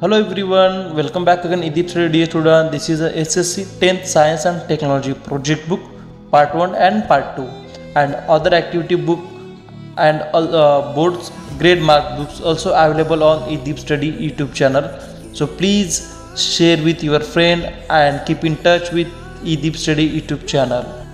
Hello everyone, welcome back again eDeep Study Dear Student. This is a SSC 10th Science and Technology project book part 1 and part 2 and other activity book and uh, boards grade mark books also available on eDeep Study YouTube channel. So please share with your friend and keep in touch with eDeep Study YouTube channel.